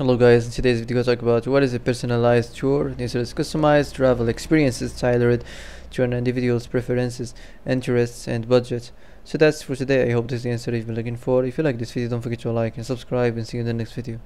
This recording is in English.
Hello guys, in today's video I'll talk about what is a personalized tour. This are customized travel experiences tailored to an individual's preferences, interests and budget. So that's for today. I hope this is the answer you've been looking for. If you like this video don't forget to like and subscribe and see you in the next video.